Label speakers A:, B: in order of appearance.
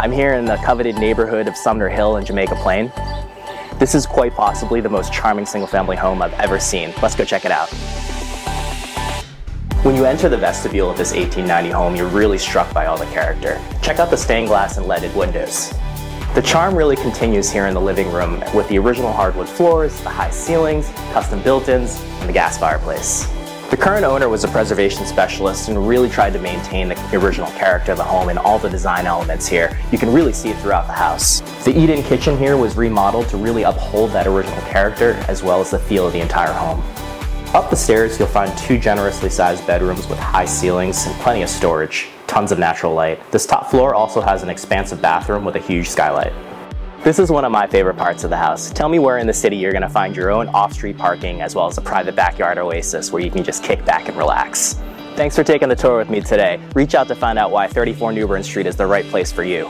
A: I'm here in the coveted neighborhood of Sumner Hill in Jamaica Plain. This is quite possibly the most charming single family home I've ever seen. Let's go check it out. When you enter the vestibule of this 1890 home, you're really struck by all the character. Check out the stained glass and leaded windows. The charm really continues here in the living room with the original hardwood floors, the high ceilings, custom built-ins, and the gas fireplace. The current owner was a preservation specialist and really tried to maintain the original character of the home and all the design elements here. You can really see it throughout the house. The eat-in kitchen here was remodeled to really uphold that original character as well as the feel of the entire home. Up the stairs, you'll find two generously sized bedrooms with high ceilings and plenty of storage, tons of natural light. This top floor also has an expansive bathroom with a huge skylight. This is one of my favorite parts of the house. Tell me where in the city you're gonna find your own off-street parking as well as a private backyard oasis where you can just kick back and relax. Thanks for taking the tour with me today. Reach out to find out why 34 Newbern Street is the right place for you.